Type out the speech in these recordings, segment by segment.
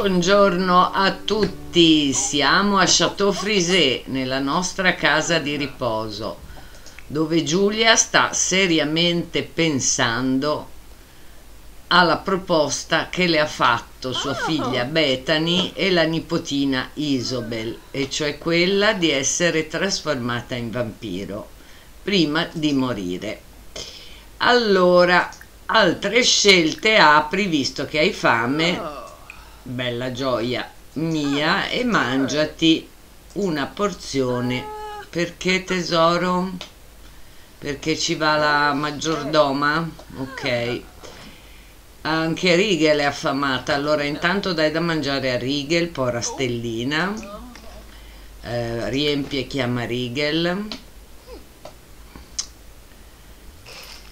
Buongiorno a tutti, siamo a Chateau Frisé, nella nostra casa di riposo, dove Giulia sta seriamente pensando alla proposta che le ha fatto sua figlia Bethany e la nipotina Isobel, e cioè quella di essere trasformata in vampiro prima di morire. Allora, altre scelte apri visto che hai fame bella gioia mia e mangiati una porzione. Perché tesoro? Perché ci va la maggiordoma? Ok. Anche Rigel è affamata. Allora intanto dai da mangiare a Rigel poi Rastellina eh, riempie e chiama Rigel.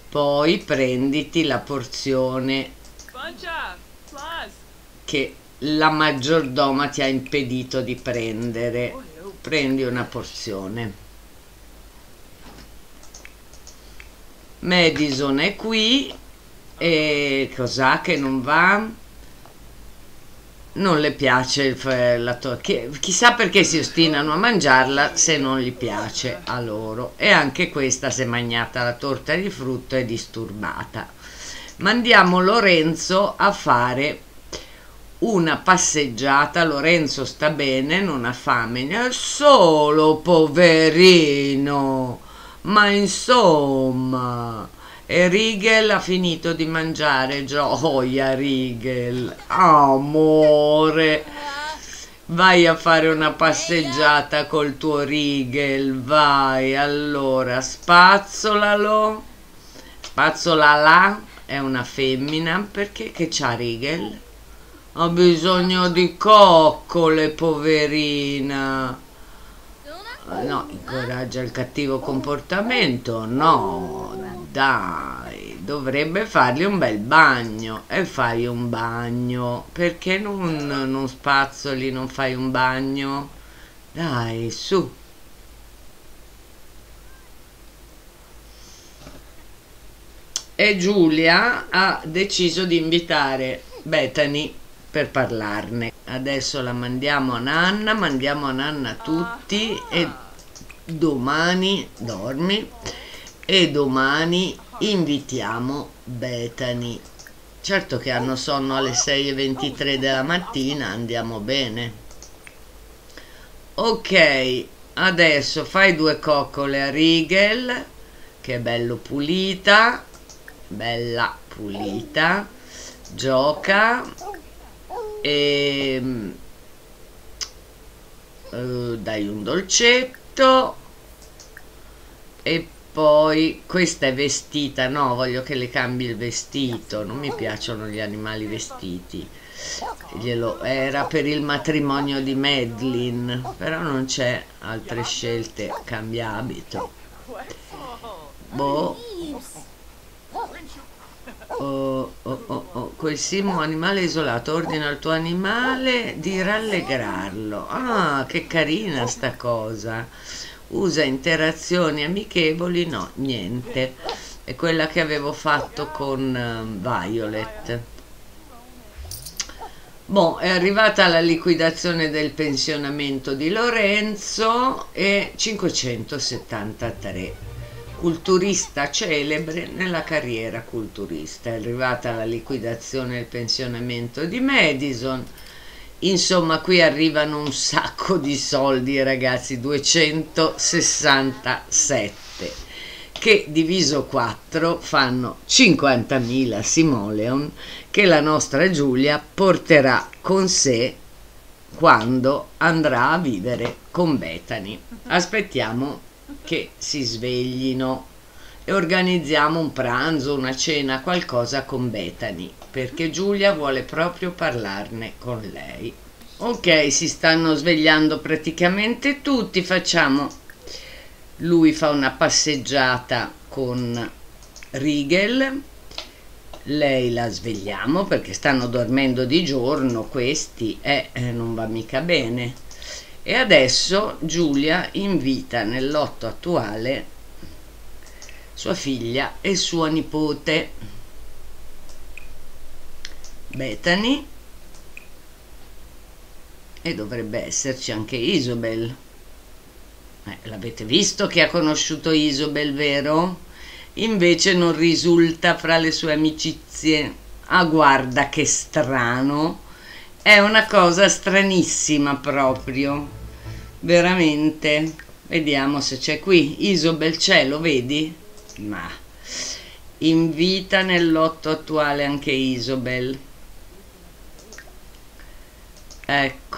Poi prenditi la porzione che la maggiordoma ti ha impedito di prendere. Prendi una porzione. Madison è qui e cos'ha che non va? Non le piace la torta. Chissà perché si ostinano a mangiarla se non gli piace a loro. E anche questa, se magnata la torta di frutto, è disturbata. Mandiamo Lorenzo a fare una passeggiata, Lorenzo sta bene, non ha fame, è solo poverino, ma insomma, e Rigel ha finito di mangiare, gioia Rigel, amore, vai a fare una passeggiata col tuo Rigel, vai, allora, spazzolalo, spazzolala, è una femmina, perché? Che c'ha Rigel? Ha bisogno di coccole, poverina. No, incoraggia il cattivo comportamento? No, dai, dovrebbe fargli un bel bagno e fai un bagno. Perché non, non spazzoli, non fai un bagno? Dai, su. E Giulia ha deciso di invitare Bethany per parlarne. Adesso la mandiamo a Nanna, mandiamo a Nanna tutti e domani dormi e domani invitiamo Bethany. Certo che hanno sonno alle 6.23 della mattina, andiamo bene. Ok, adesso fai due coccole a Rigel, che è bello pulita, bella pulita, gioca e uh, dai un dolcetto e poi questa è vestita no voglio che le cambi il vestito non mi piacciono gli animali vestiti. Glielo, era per il matrimonio di Madeline però non c'è altre scelte cambia abito. Boh Oh, oh, oh, oh, quel simo animale isolato ordina al tuo animale di rallegrarlo. Ah, che carina sta cosa. Usa interazioni amichevoli? No, niente. È quella che avevo fatto con uh, Violet. Boh, è arrivata la liquidazione del pensionamento di Lorenzo e 573 culturista celebre nella carriera culturista. È arrivata la liquidazione e il pensionamento di Madison. Insomma, qui arrivano un sacco di soldi, ragazzi, 267, che diviso 4 fanno 50.000 simoleon che la nostra Giulia porterà con sé quando andrà a vivere con Bethany. Aspettiamo che si sveglino e organizziamo un pranzo, una cena, qualcosa con Bethany, perché Giulia vuole proprio parlarne con lei. Ok, si stanno svegliando praticamente tutti, facciamo... Lui fa una passeggiata con Rigel, lei la svegliamo perché stanno dormendo di giorno questi e eh, non va mica bene e adesso Giulia invita nel lotto attuale sua figlia e suo nipote Bethany e dovrebbe esserci anche Isobel. Eh, l'avete visto che ha conosciuto Isobel, vero? Invece non risulta fra le sue amicizie. Ah, guarda che strano. È una cosa stranissima proprio. Veramente. Vediamo se c'è qui. Isobel c'è, lo vedi? Ma invita nel lotto attuale anche Isobel. Ecco.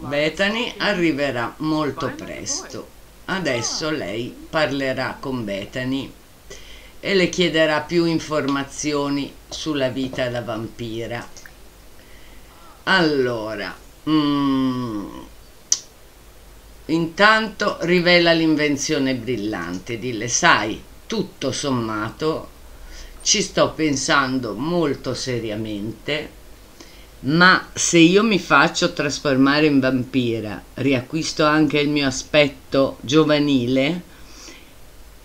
Bethany arriverà molto presto. Adesso lei parlerà con Bethany e le chiederà più informazioni sulla vita da vampira. Allora, mm, intanto rivela l'invenzione brillante, dille sai, tutto sommato ci sto pensando molto seriamente ma se io mi faccio trasformare in vampira, riacquisto anche il mio aspetto giovanile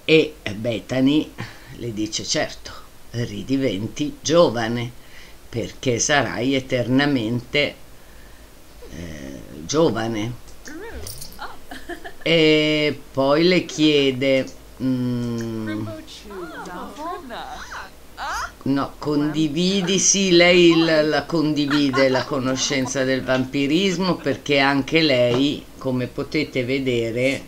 e Bethany le dice certo, ridiventi giovane perché sarai eternamente eh, giovane. E poi le chiede... Mm, No, condividi, sì, lei la, la, condivide la conoscenza del vampirismo perché anche lei, come potete vedere,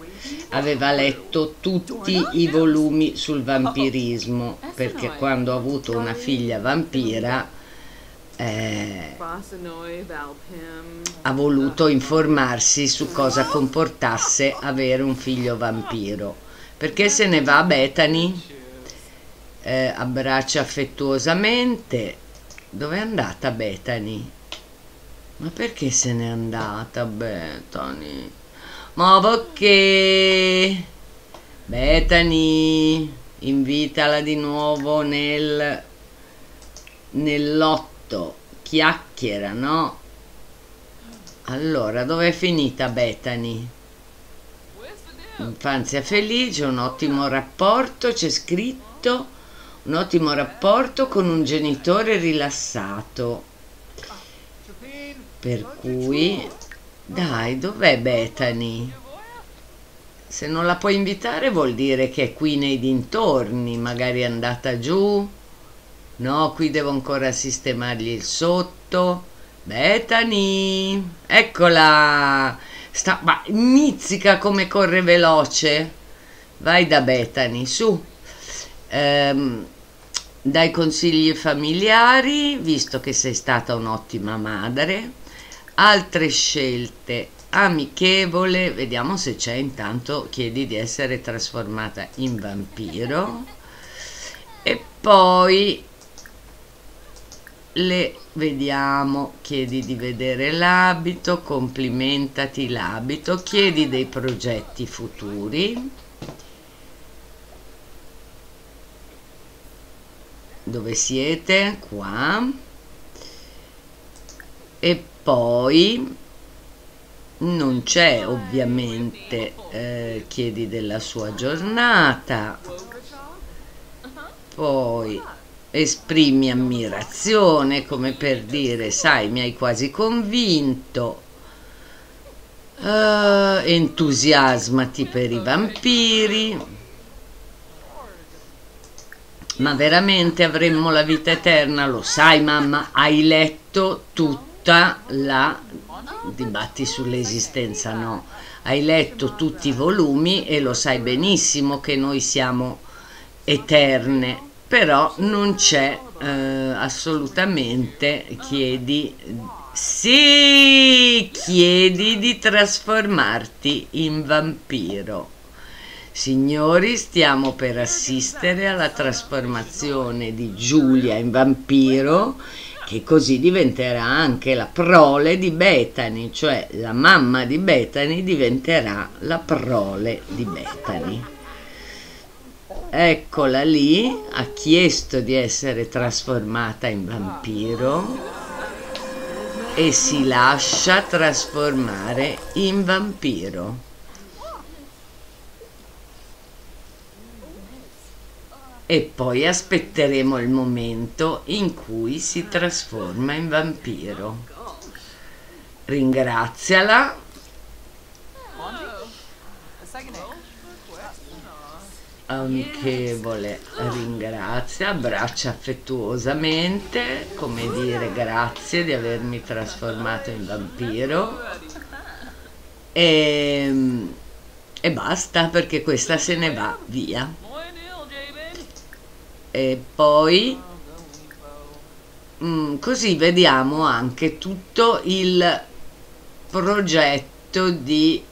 aveva letto tutti i volumi sul vampirismo perché quando ha avuto una figlia vampira eh, ha voluto informarsi su cosa comportasse avere un figlio vampiro. Perché se ne va Bethany? eh, abbraccia affettuosamente. Dove è andata Bethany? Ma perché se n'è andata Bethany? Ma perché? Bethany, invitala di nuovo nel, nell'otto, chiacchiera, no? Allora, dov'è finita Bethany? Infanzia felice, un ottimo rapporto, c'è scritto un ottimo rapporto con un genitore rilassato. Per cui, dai, dov'è Bethany? Se non la puoi invitare vuol dire che è qui nei dintorni, magari è andata giù. No, qui devo ancora sistemargli il sotto. Bethany, eccola. Sta, ma mizzica come corre veloce. Vai da Bethany, su ehm, dai consigli familiari, visto che sei stata un'ottima madre, altre scelte. Amichevole, vediamo se c'è intanto, chiedi di essere trasformata in vampiro. E poi le vediamo, chiedi di vedere l'abito, complimentati l'abito, chiedi dei progetti futuri. Dove siete? Qua. E poi non c'è ovviamente eh, chiedi della sua giornata. Poi esprimi ammirazione come per dire sai mi hai quasi convinto. Uh, entusiasmati per i vampiri. Ma veramente avremmo la vita eterna? Lo sai mamma, hai letto tutta la... dibatti sull'esistenza, no? Hai letto tutti i volumi e lo sai benissimo che noi siamo eterne, però non c'è eh, assolutamente, chiedi... Sì, chiedi di trasformarti in vampiro. Signori, stiamo per assistere alla trasformazione di Giulia in vampiro, che così diventerà anche la prole di Bethany, cioè la mamma di Bethany diventerà la prole di Bethany. Eccola lì, ha chiesto di essere trasformata in vampiro e si lascia trasformare in vampiro. E poi aspetteremo il momento in cui si trasforma in vampiro. ringraziala amichevole ringrazia, abbraccia affettuosamente, come dire grazie di avermi trasformato in vampiro e, e basta perché questa se ne va via. E poi mm, così vediamo anche tutto il progetto di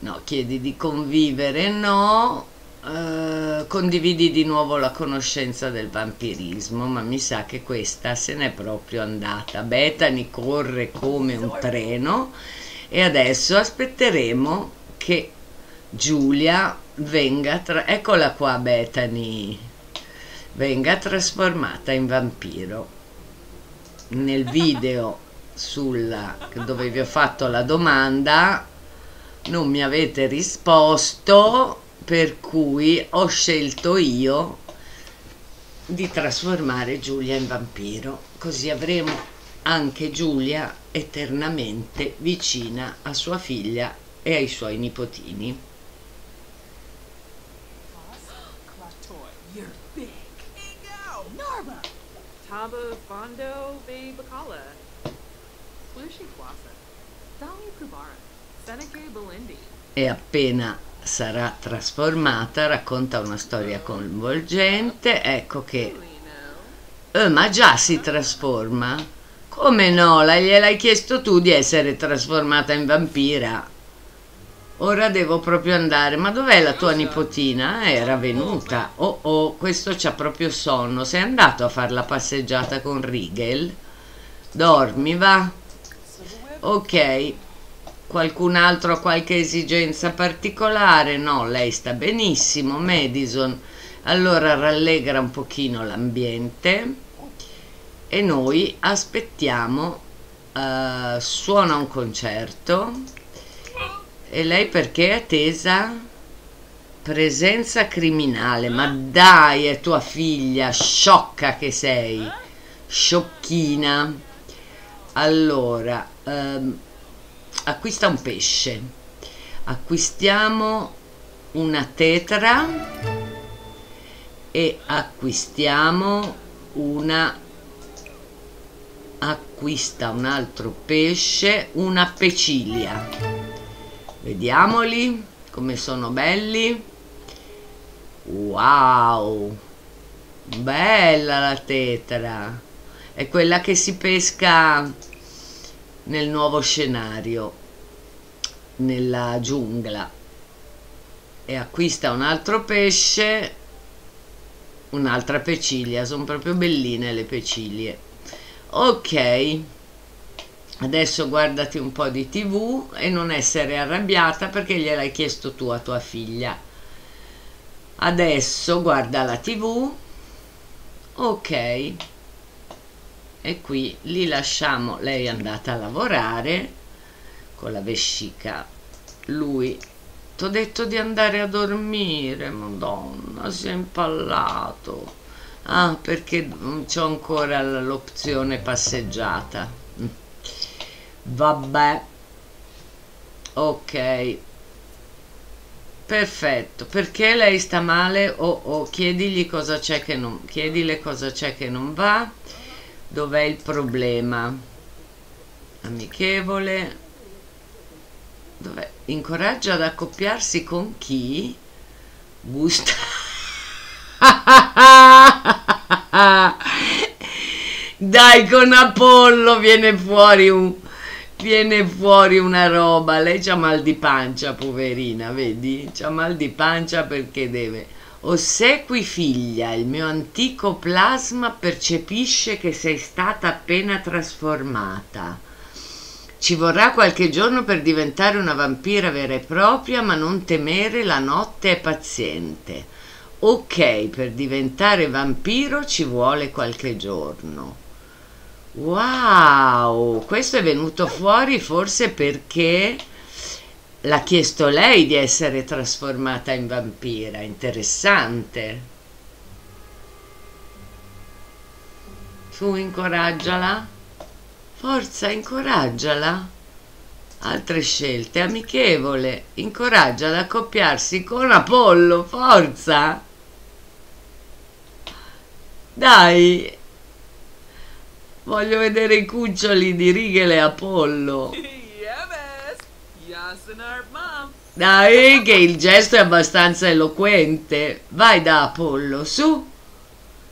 no, chiedi di convivere, no, eh, condividi di nuovo la conoscenza del vampirismo, ma mi sa che questa se n'è proprio andata. Bethany corre come un treno e adesso aspetteremo che Giulia venga tra... eccola qua Bethany venga trasformata in vampiro nel video sulla dove vi ho fatto la domanda non mi avete risposto per cui ho scelto io di trasformare Giulia in vampiro, così avremo anche Giulia eternamente vicina a sua figlia e ai suoi nipotini. Taba Fondo Bay Bacala, Slushi Kwasa, Dali Kubara, Seneca Belindi. E appena sarà trasformata, racconta una storia coinvolgente, ecco che... Eh, ma già si trasforma? Come no? Gliel'hai chiesto tu di essere trasformata in vampira. Ora devo proprio andare. Ma dov'è la tua nipotina? Era venuta. Oh oh, questo c'ha proprio sonno. Sei andato a fare la passeggiata con Rigel? Dormi, va? Ok. Qualcun altro ha qualche esigenza particolare? No, lei sta benissimo. Madison allora rallegra un pochino l'ambiente e noi aspettiamo, uh, suona un concerto e lei perché è tesa? Presenza criminale, ma dai, è tua figlia, sciocca che sei, sciocchina. Allora, um, acquista un pesce acquistiamo una tetra e acquistiamo una acquista un altro pesce una pecilia vediamoli come sono belli. Wow bella la tetra. È quella che si pesca nel nuovo scenario, nella giungla, e acquista un altro pesce, un'altra peciglia, sono proprio belline le pecilie. Ok, adesso guardati un po' di tv e non essere arrabbiata perché gliel'hai chiesto tu a tua figlia. Adesso guarda la tv, ok. E qui li lasciamo. Lei è andata a lavorare con la vescica. Lui ti ho detto di andare a dormire madonna si è impallato. Ah perché non c'ho ancora l'opzione passeggiata vabbè ok perfetto perché lei sta male oh, oh, chiedigli cosa c'è che non chiedile cosa c'è che non va Dov'è il problema? Amichevole. Dov'è? Incoraggia ad accoppiarsi con chi? Gusta. Dai, con Apollo viene fuori un viene fuori una roba. Lei c'ha mal di pancia, poverina, vedi? C'ha mal di pancia perché deve Ossequi figlia, il mio antico plasma percepisce che sei stata appena trasformata. Ci vorrà qualche giorno per diventare una vampira vera e propria, ma non temere, la notte è paziente. Ok, per diventare vampiro ci vuole qualche giorno. Wow, questo è venuto fuori forse perché l'ha chiesto lei di essere trasformata in vampira, interessante. Su, incoraggiala. Forza, incoraggiala. Altre scelte, amichevole, incoraggia ad accoppiarsi con Apollo, forza! Dai! Voglio vedere i cuccioli di Rigel e Apollo. Dai, che il gesto è abbastanza eloquente. Vai da Apollo, su.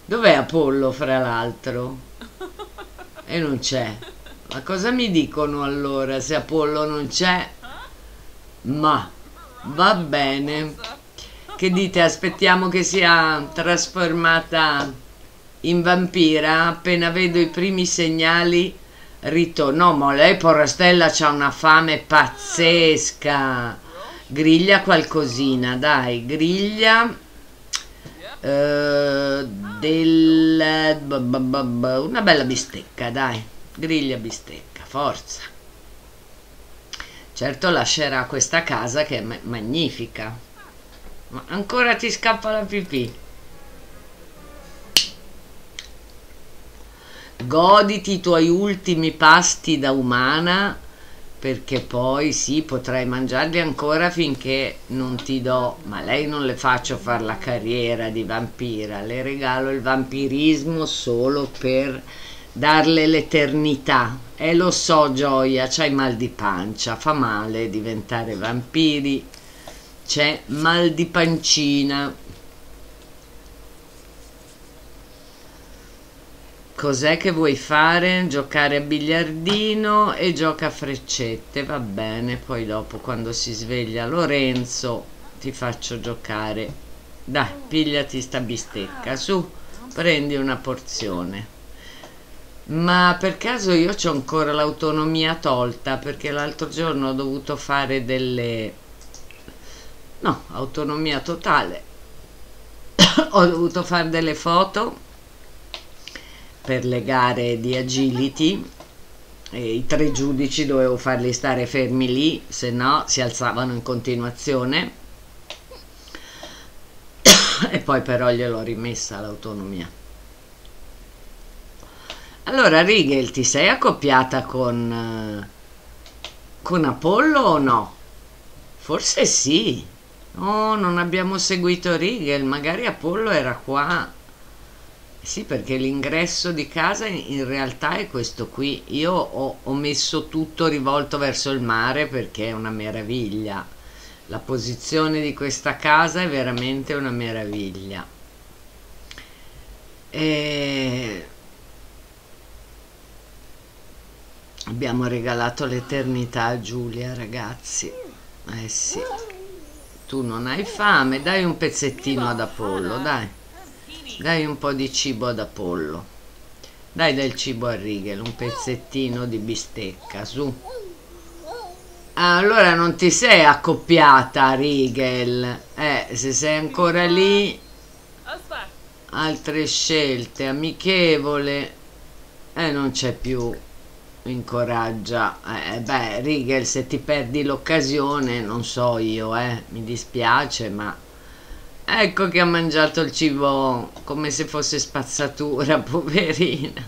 Dov'è Apollo, fra l'altro? E non c'è. Ma cosa mi dicono allora se Apollo non c'è? Ma va bene. Che dite? Aspettiamo che sia trasformata in vampira? Appena vedo i primi segnali ritorno. No, ma lei Porrastella c'ha una fame pazzesca. Griglia qualcosina, dai, griglia. Uh, del una bella bistecca dai griglia bistecca forza certo lascerà questa casa che è magnifica ma ancora ti scappa la pipì goditi i tuoi ultimi pasti da umana perché poi sì potrai mangiarli ancora finché non ti do ma lei non le faccio fare la carriera di vampira le regalo il vampirismo solo per darle l'eternità. E lo so gioia c'hai mal di pancia fa male diventare vampiri c'è mal di pancina Cos'è che vuoi fare? Giocare a biliardino e gioca a freccette, va bene, poi dopo quando si sveglia Lorenzo ti faccio giocare. Dai, pigliati sta bistecca, su, prendi una porzione. Ma per caso io ho ancora l'autonomia tolta perché l'altro giorno ho dovuto fare delle... No, autonomia totale. ho dovuto fare delle foto per le gare di agility e i tre giudici dovevo farli stare fermi lì se no si alzavano in continuazione. E poi però gliel'ho rimessa l'autonomia. Allora Rigel ti sei accoppiata con con Apollo o no? forse sì. Oh non abbiamo seguito Rigel magari Apollo era qua sì, perché l'ingresso di casa in realtà è questo qui. Io ho, ho, messo tutto rivolto verso il mare perché è una meraviglia. La posizione di questa casa è veramente una meraviglia. E... Abbiamo regalato l'eternità a Giulia, ragazzi. Eh sì. Tu non hai fame, dai un pezzettino ad Apollo, dai dai un po' di cibo ad Apollo. Dai del cibo a Rigel un pezzettino di bistecca su. Allora non ti sei accoppiata Rigel. Eh se sei ancora lì altre scelte amichevole. Eh non c'è più incoraggia. Eh, beh Rigel se ti perdi l'occasione non so io eh mi dispiace ma Ecco che ha mangiato il cibo come se fosse spazzatura, poverina.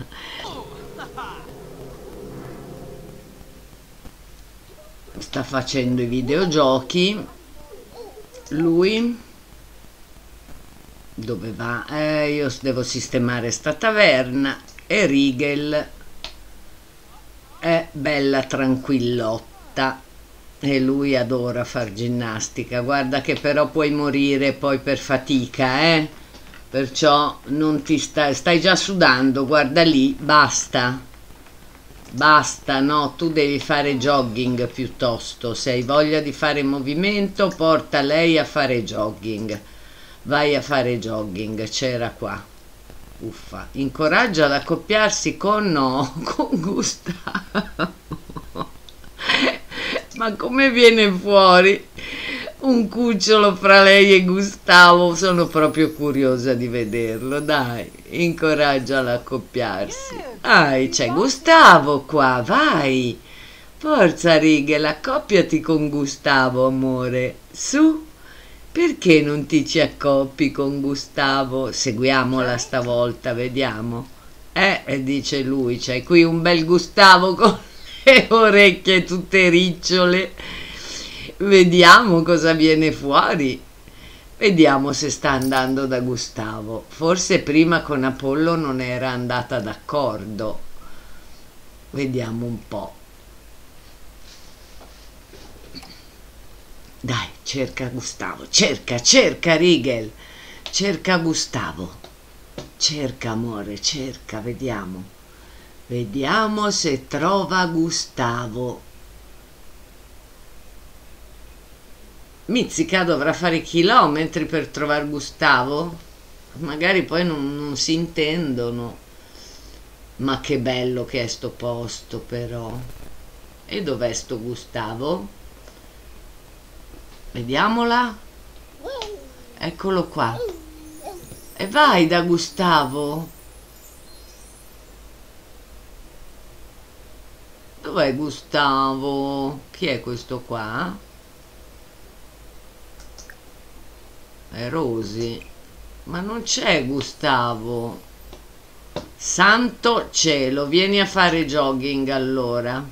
Sta facendo i videogiochi. Lui dove va? Eh, io devo sistemare sta taverna e Rigel è bella tranquillotta e lui adora far ginnastica. Guarda che però puoi morire poi per fatica eh? Perciò non ti stai stai già sudando guarda lì basta. Basta no tu devi fare jogging piuttosto. Se hai voglia di fare movimento porta lei a fare jogging. Vai a fare jogging c'era qua. Uffa incoraggia ad accoppiarsi con no con Gustavo ma come viene fuori un cucciolo fra lei e Gustavo? Sono proprio curiosa di vederlo, dai, incoraggiala a accoppiarsi. Dai, c'è Gustavo qua, vai. Forza, Rigel, accoppiati con Gustavo, amore. Su, perché non ti ci accoppi con Gustavo? Seguiamola stavolta, vediamo. Eh, dice lui, c'è qui un bel Gustavo con e orecchie tutte ricciole. Vediamo cosa viene fuori. Vediamo se sta andando da Gustavo. Forse prima con Apollo non era andata d'accordo. Vediamo un po'. Dai, cerca Gustavo, cerca, cerca Rigel, cerca Gustavo. Cerca amore, cerca, vediamo. Vediamo se trova Gustavo. Mizzica dovrà fare chilometri per trovare Gustavo? Magari poi non, non si intendono. Ma che bello che è sto posto però. E dov'è sto Gustavo? Vediamola. Eccolo qua. E vai da Gustavo. Dov'è Gustavo? Chi è questo qua? È Rosy. Ma non c'è Gustavo. Santo cielo, vieni a fare jogging allora.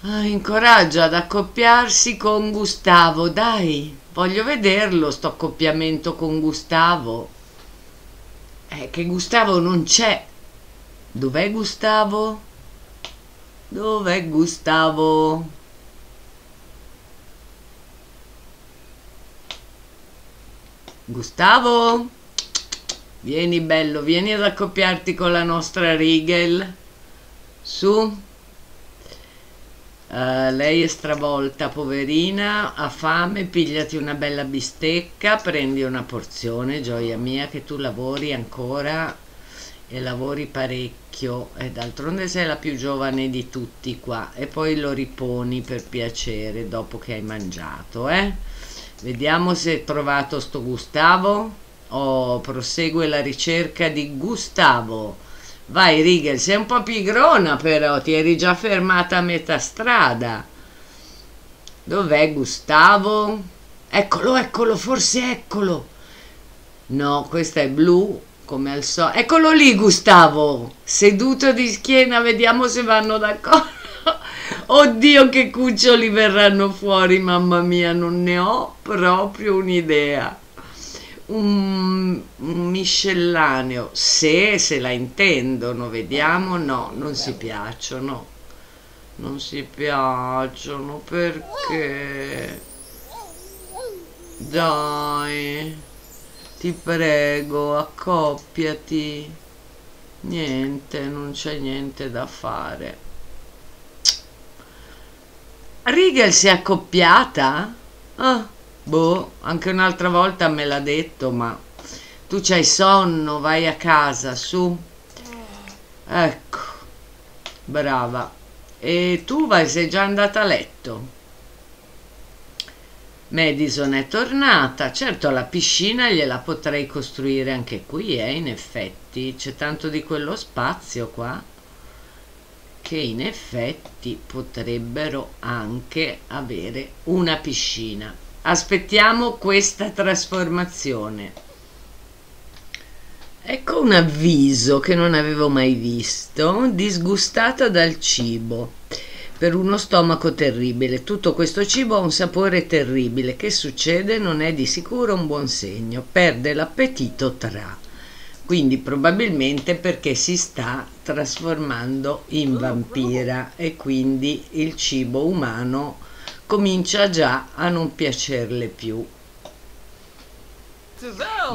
Ah, incoraggia ad accoppiarsi con Gustavo, dai. Voglio vederlo sto accoppiamento con Gustavo. È che Gustavo non c'è. Dov'è Gustavo? Dov'è Gustavo? Gustavo? Vieni bello, vieni ad accoppiarti con la nostra Rigel. Su. Uh, lei è stravolta, poverina, ha fame, pigliati una bella bistecca, prendi una porzione, gioia mia, che tu lavori ancora e lavori parecchio e d'altronde sei la più giovane di tutti qua e poi lo riponi per piacere dopo che hai mangiato, eh? Vediamo se hai trovato sto Gustavo oh, prosegue la ricerca di Gustavo. Vai Rigel, sei un po' pigrona però, ti eri già fermata a metà strada. Dov'è Gustavo? Eccolo, eccolo, forse eccolo. No, questa è blu, come al solito. Eccolo lì Gustavo, seduto di schiena, vediamo se vanno d'accordo. Oddio che cuccioli verranno fuori, mamma mia, non ne ho proprio un'idea un, miscellaneo, se se la intendono, vediamo, no, non si piacciono, non si piacciono perché, dai, ti prego, accoppiati, niente, non c'è niente da fare. Rigel si è accoppiata? Ah Boh, anche un'altra volta me l'ha detto, ma tu c'hai sonno, vai a casa, su. Ecco, brava. E tu vai, sei già andata a letto. Madison è tornata, certo la piscina gliela potrei costruire anche qui, eh, in effetti, c'è tanto di quello spazio qua che in effetti potrebbero anche avere una piscina. Aspettiamo questa trasformazione. Ecco un avviso che non avevo mai visto disgustata dal cibo per uno stomaco terribile. Tutto questo cibo ha un sapore terribile. Che succede? Non è di sicuro un buon segno. Perde l'appetito tra. Quindi probabilmente perché si sta trasformando in vampira e quindi il cibo umano comincia già a non piacerle più.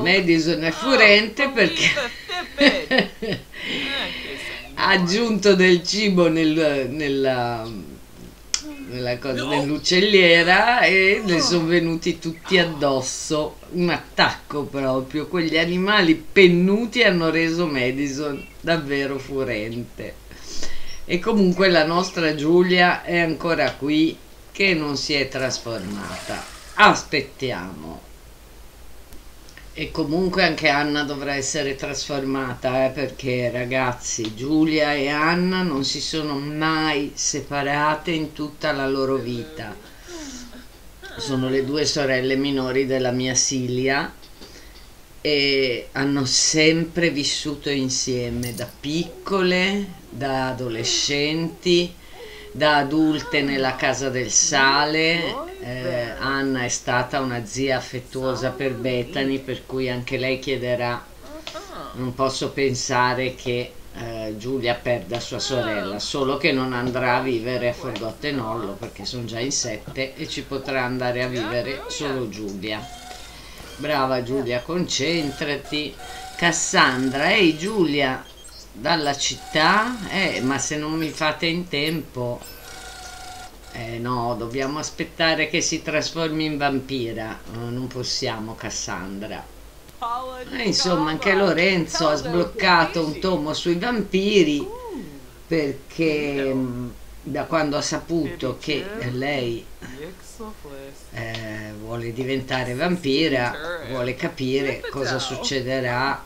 Madison è furente perché aggiunto del cibo nel, nella, nella cosa dell'uccelliera e le sono venuti tutti addosso un attacco proprio quegli animali pennuti hanno reso Madison davvero furente e comunque la nostra Giulia è ancora qui che non si è trasformata. Aspettiamo. E comunque anche Anna dovrà essere trasformata, eh, perché ragazzi, Giulia e Anna non si sono mai separate in tutta la loro vita. Sono le due sorelle minori della mia Silvia e hanno sempre vissuto insieme da piccole da adolescenti, da adulte nella casa del sale. Eh, Anna è stata una zia affettuosa per Bethany, per cui anche lei chiederà. Non posso pensare che eh, Giulia perda sua sorella, solo che non andrà a vivere a Forgottenollo perché sono già in sette e ci potrà andare a vivere solo Giulia. Brava Giulia, concentrati. Cassandra, ehi Giulia, dalla città? Eh, ma se non mi fate in tempo... Eh no, dobbiamo aspettare che si trasformi in vampira. non possiamo, Cassandra. Eh, insomma, anche Lorenzo ha sbloccato un tomo sui vampiri perché mm, da quando ha saputo che lei eh, vuole diventare vampira, vuole capire cosa succederà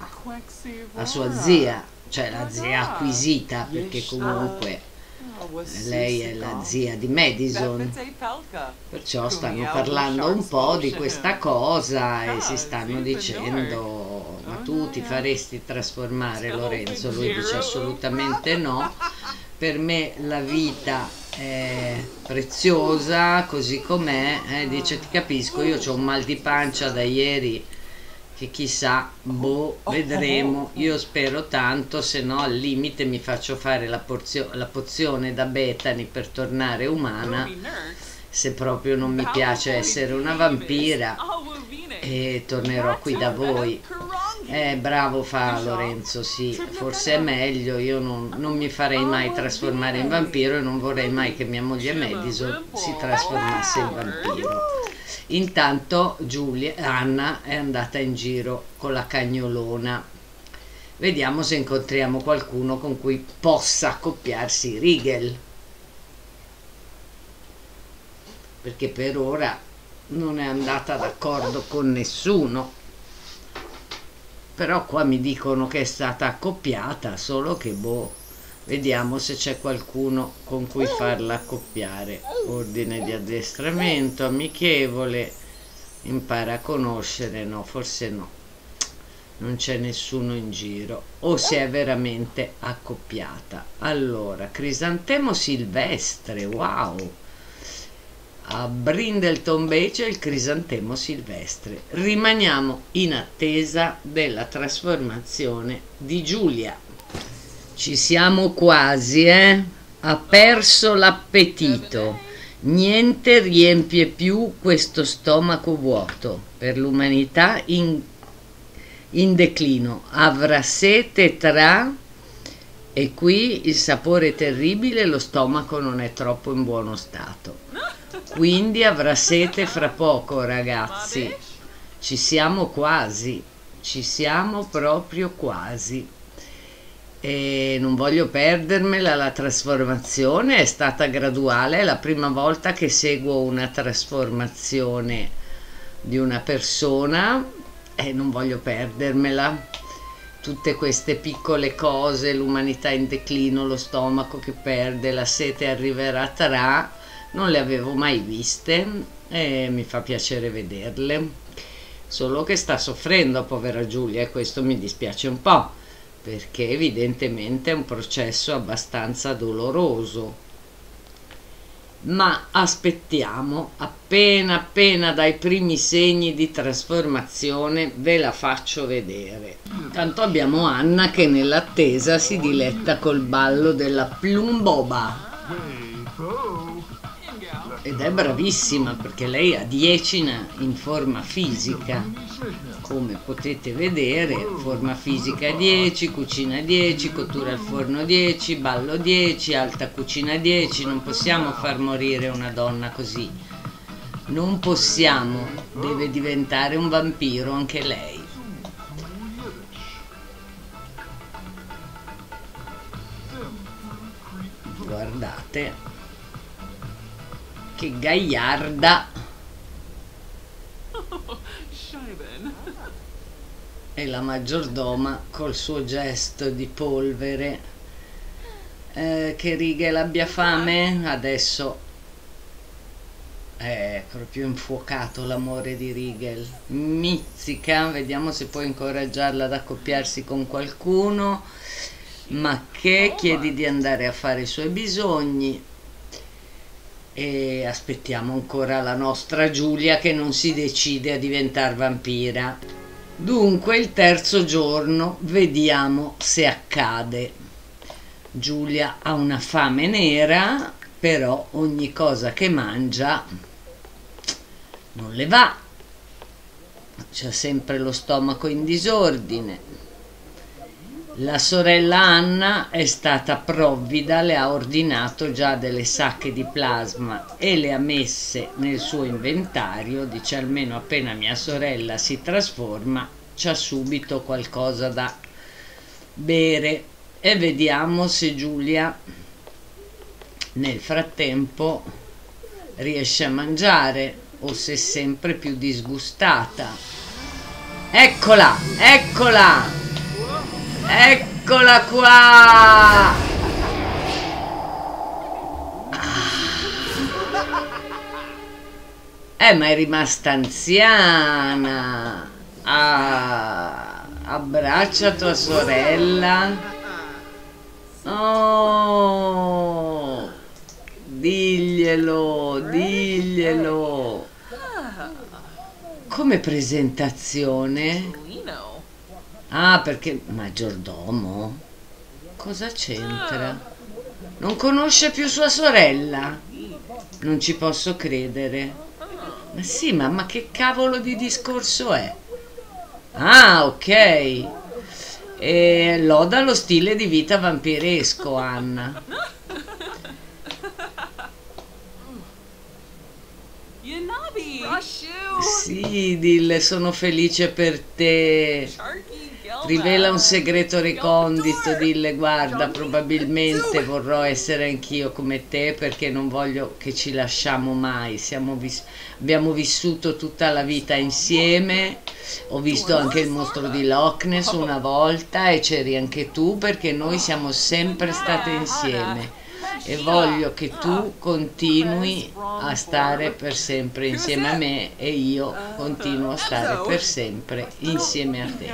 a sua zia, cioè la zia acquisita, perché comunque lei è la zia di Madison, perciò stanno parlando un po' di questa cosa e si stanno dicendo ma tu ti faresti trasformare Lorenzo? Lui dice assolutamente no, per me la vita è preziosa così com'è, eh, dice ti capisco, io ho un mal di pancia da ieri che chissà, boh, vedremo, io spero tanto, se no al limite mi faccio fare la, porzio- la pozione da Bethany per tornare umana, se proprio non mi piace essere una vampira. E tornerò qui da voi. Eh, bravo fa Lorenzo, sì, forse è meglio, io non, non, mi farei mai trasformare in vampiro e non vorrei mai che mia moglie Madison si trasformasse in vampiro. Intanto Giulia, Anna è andata in giro con la cagnolona. Vediamo se incontriamo qualcuno con cui possa accoppiarsi Rigel. Perché per ora non è andata d'accordo con nessuno. Però qua mi dicono che è stata accoppiata, solo che boh Vediamo se c'è qualcuno con cui farla accoppiare. Ordine di addestramento, amichevole, impara a conoscere, no, forse no. Non c'è nessuno in giro. O si è veramente accoppiata. Allora, crisantemo silvestre, wow! A Brindleton Bay c'è il crisantemo silvestre. Rimaniamo in attesa della trasformazione di Giulia. Ci siamo quasi, eh? Ha perso l'appetito. Niente riempie più questo stomaco vuoto. Per l'umanità in, in declino. Avrà sete tra... E qui il sapore è terribile, lo stomaco non è troppo in buono stato. Quindi avrà sete fra poco, ragazzi. Ci siamo quasi, ci siamo proprio quasi e non voglio perdermela, la trasformazione è stata graduale, è la prima volta che seguo una trasformazione di una persona e non voglio perdermela. Tutte queste piccole cose, l'umanità in declino, lo stomaco che perde, la sete arriverà tra, non le avevo mai viste e mi fa piacere vederle. Solo che sta soffrendo, povera Giulia, e questo mi dispiace un po' perché evidentemente è un processo abbastanza doloroso. Ma aspettiamo, appena appena dai primi segni di trasformazione ve la faccio vedere. Tanto abbiamo Anna che nell'attesa si diletta col ballo della plumboba ed è bravissima perché lei ha 10 in forma fisica come potete vedere forma fisica 10 cucina 10 cottura al forno 10 ballo 10 alta cucina 10 non possiamo far morire una donna così. Non possiamo deve diventare un vampiro anche lei. Guardate che gagliarda e la maggiordoma col suo gesto di polvere. Eh, che Rigel abbia fame? Adesso è proprio infuocato l'amore di Rigel. Mizzica vediamo se può incoraggiarla ad accoppiarsi con qualcuno. Ma che? Chiedi di andare a fare i suoi bisogni. E aspettiamo ancora la nostra Giulia che non si decide a diventare vampira. Dunque il terzo giorno vediamo se accade. Giulia ha una fame nera, però ogni cosa che mangia non le va. C'è sempre lo stomaco in disordine la sorella Anna è stata provvida, le ha ordinato già delle sacche di plasma e le ha messe nel suo inventario, dice almeno appena mia sorella si trasforma c'ha subito qualcosa da bere e vediamo se Giulia nel frattempo riesce a mangiare o se è sempre più disgustata. Eccola, eccola! Eccola qua! Eh, ma è rimasta anziana. Ah, abbraccia tua sorella. Oh, diglielo, diglielo. Come presentazione? Ah, perché maggiordomo? Cosa c'entra? Non conosce più sua sorella? Non ci posso credere. Ma sì, mamma, che cavolo di discorso è? Ah, ok. E loda lo stile di vita vampiresco, Anna. Sì, dille, sono felice per te. Rivela un segreto recondito, dille guarda, probabilmente vorrò essere anch'io come te perché non voglio che ci lasciamo mai. Vis abbiamo vissuto tutta la vita insieme, ho visto anche il mostro di Loch Ness una volta e c'eri anche tu perché noi siamo sempre state insieme e voglio che tu continui a stare per sempre insieme a me e io continuo a stare per sempre insieme a te.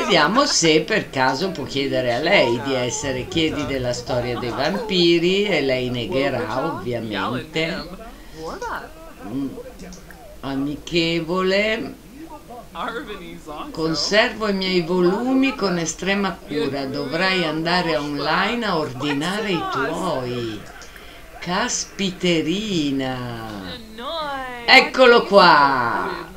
Vediamo se per caso può chiedere a lei di essere chiedi della storia dei vampiri e lei negherà ovviamente. Amichevole Conservo i miei volumi con estrema cura, dovrai andare online a ordinare i tuoi. Caspiterina! Eccolo qua!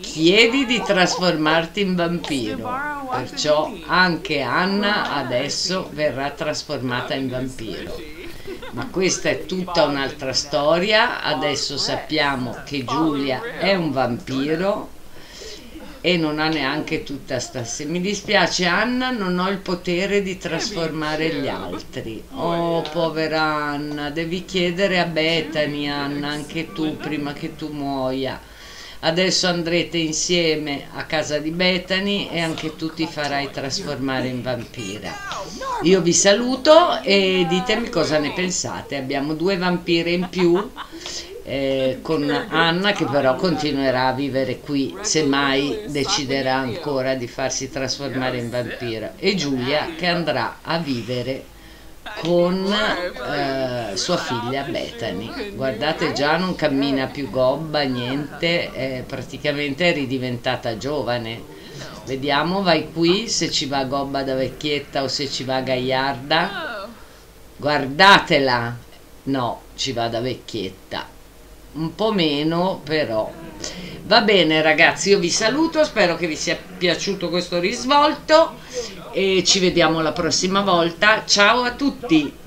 Chiedi di trasformarti in vampiro, perciò anche Anna adesso verrà trasformata in vampiro. Ma questa è tutta un'altra storia, adesso sappiamo che Giulia è un vampiro e non ha neanche tutta sta mi dispiace Anna non ho il potere di trasformare gli altri. Oh povera Anna devi chiedere a Bethany Anna anche tu prima che tu muoia. Adesso andrete insieme a casa di Bethany e anche tu ti farai trasformare in vampira. Io vi saluto e ditemi cosa ne pensate. Abbiamo due vampire in più eh, con Anna che però continuerà a vivere qui se mai deciderà ancora di farsi trasformare in vampiro e Giulia che andrà a vivere con eh, sua figlia Bethany. Guardate già non cammina più gobba niente è praticamente è ridiventata giovane. Vediamo vai qui se ci va gobba da vecchietta o se ci va gaiarda. Guardatela! No ci va da vecchietta un po' meno però. Va bene ragazzi io vi saluto spero che vi sia piaciuto questo risvolto e ci vediamo la prossima volta. Ciao a tutti